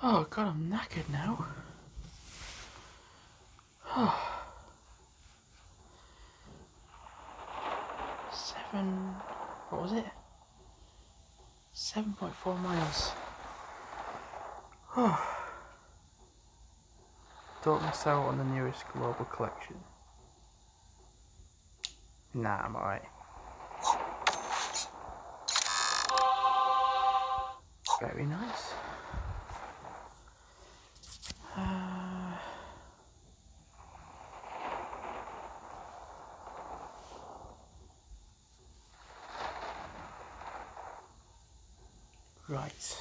Oh god, I'm knackered now. Seven. What was it? 7.4 miles. Oh. Don't miss out on the newest global collection. Nah, I'm alright. Very nice. Right.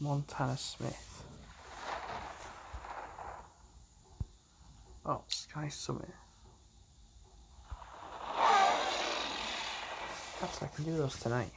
Montana Smith. Oh, Sky Summit. Perhaps I can do those tonight.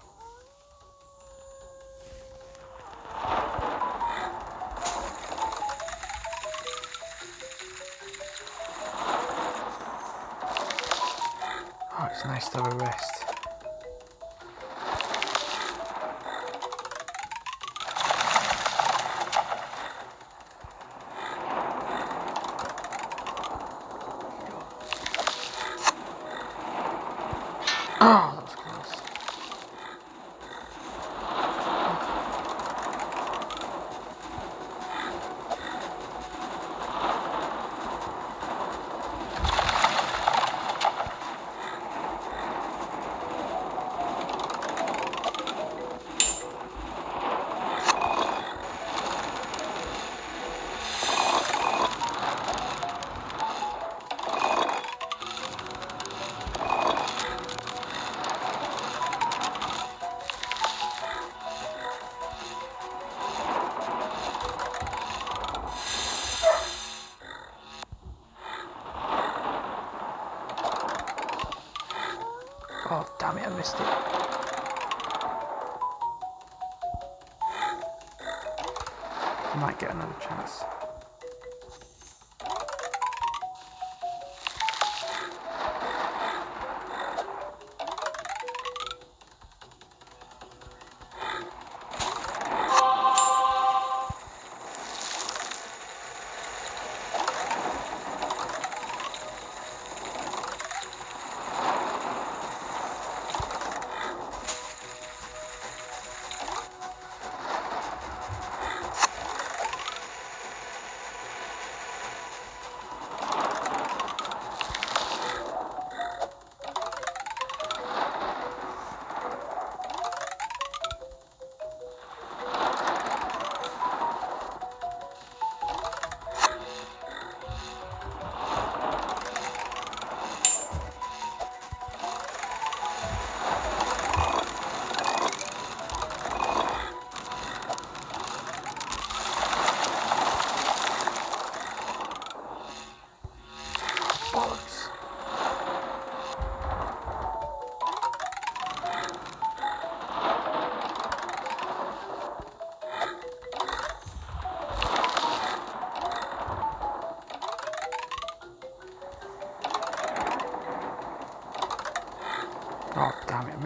I might get another chance.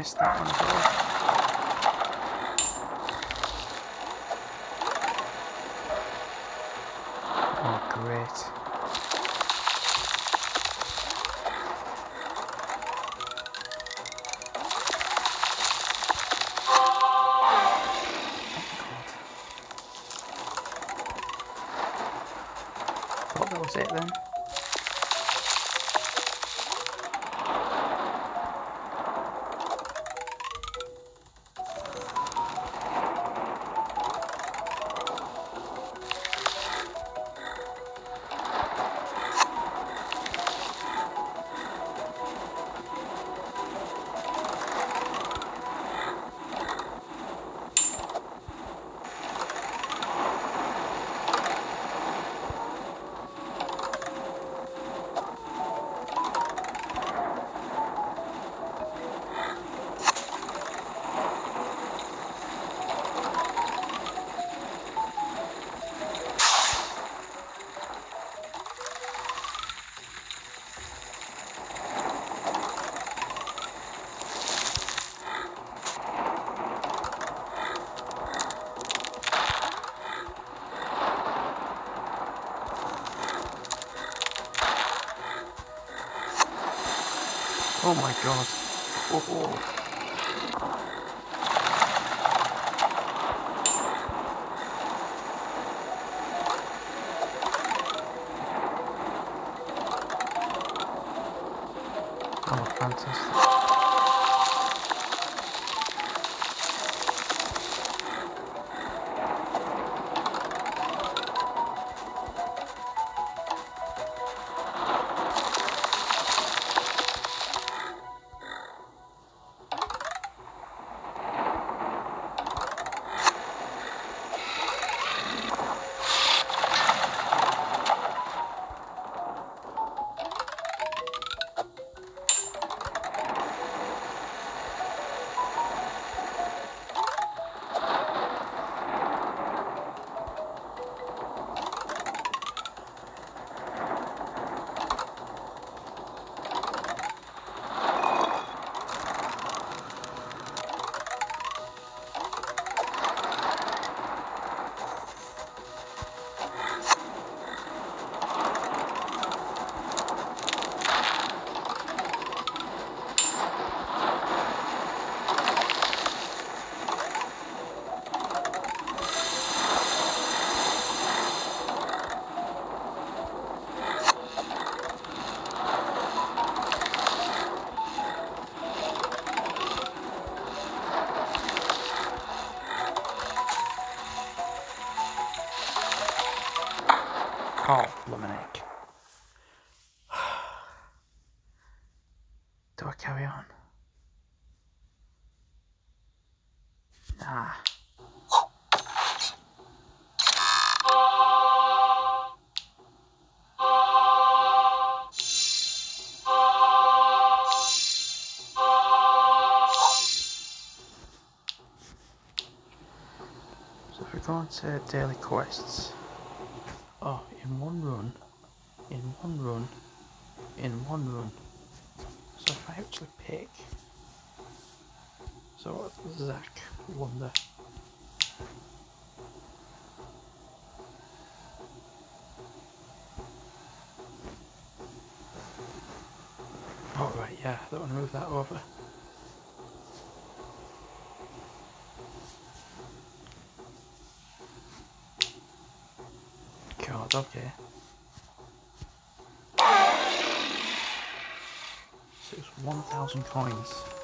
Missed that one as well. Oh, great. That was it then. Oh my god. Oh, oh. Oh, fantastic. Nah. So if we go on to daily quests, oh, in one run, in one run, in one run. So if I actually pick, so Zack Wonder. Oh right, yeah, want to move that over. God, okay. So it's 1,000 coins.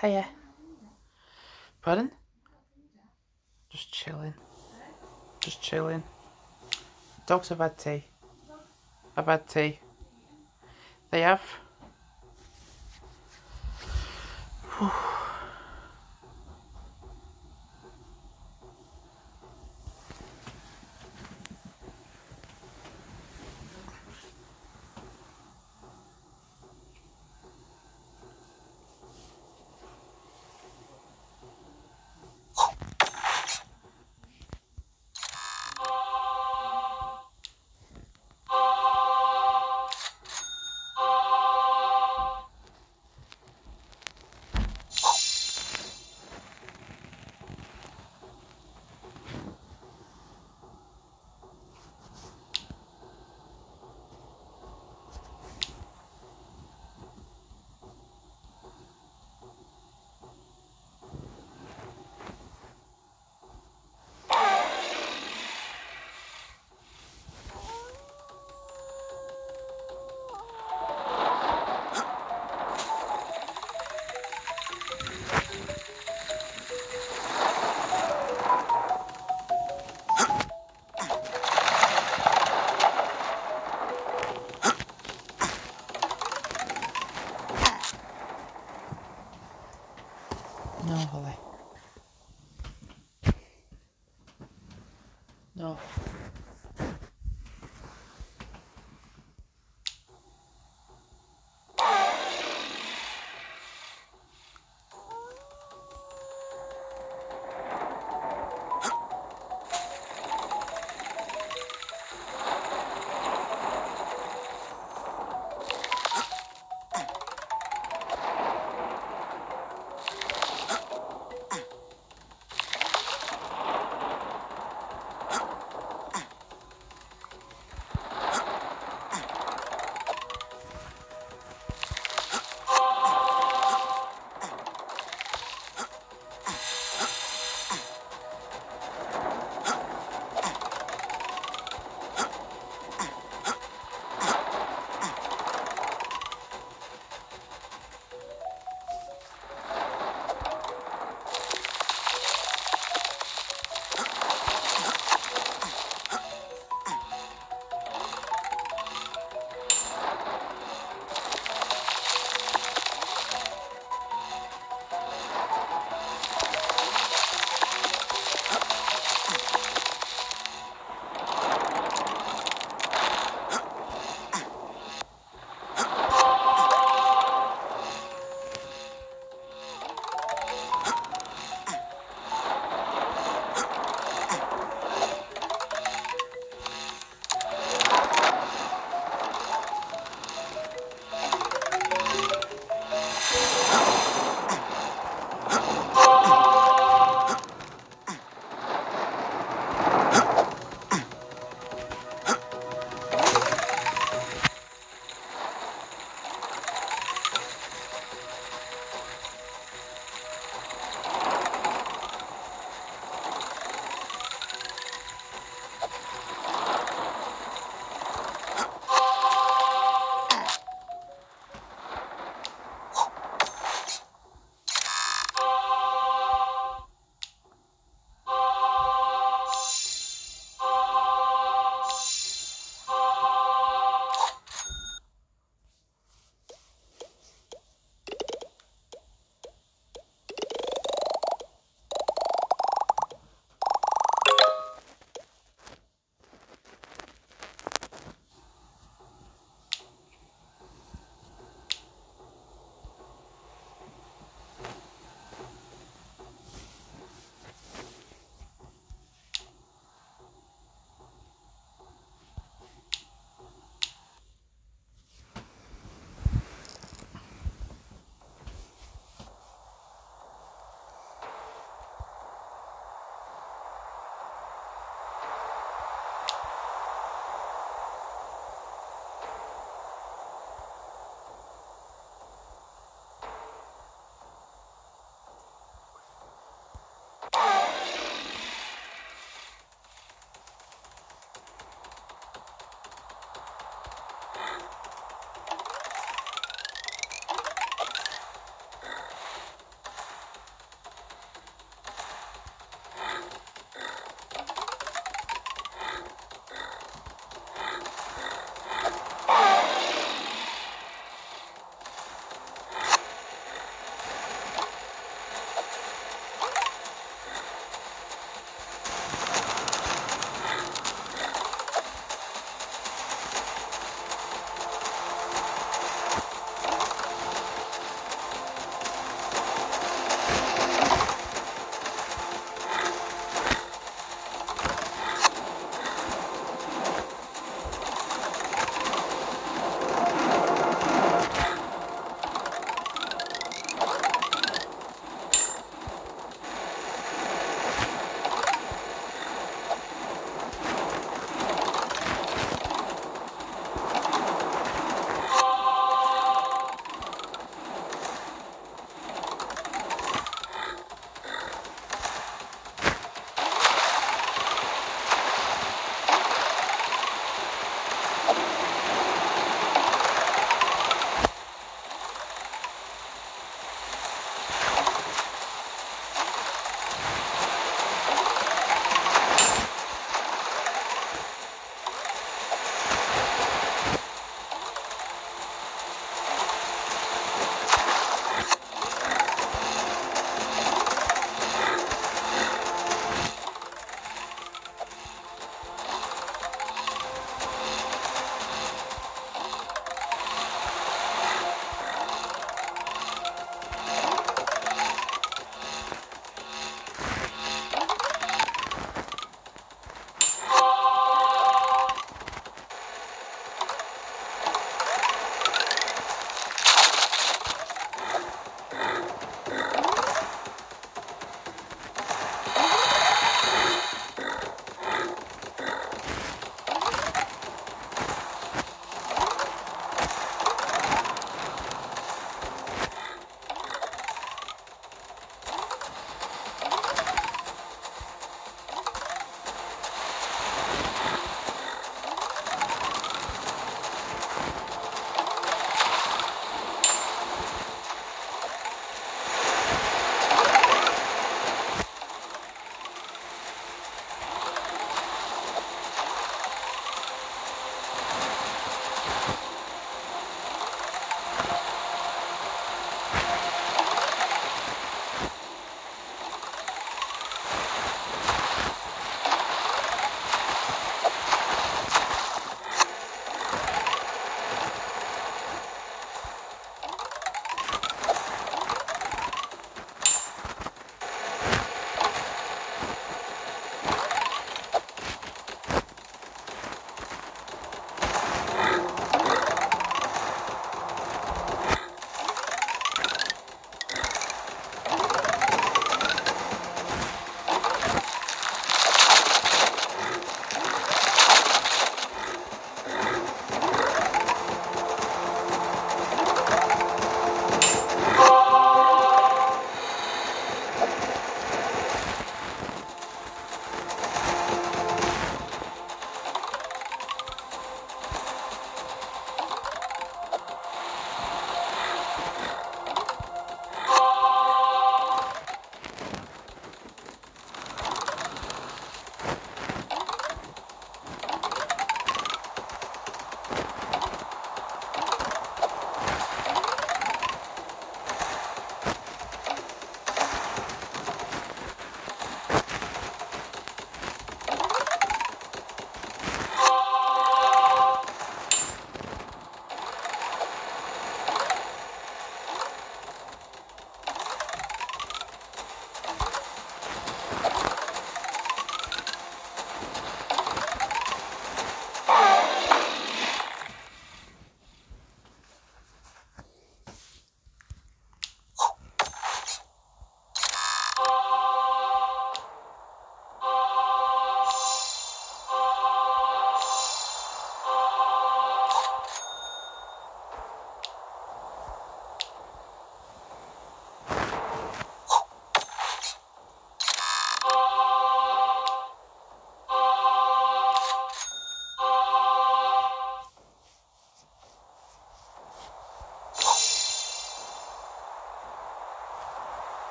Hiya. Pardon? Just chilling. Just chilling. Dogs have had tea. I've had tea. They have.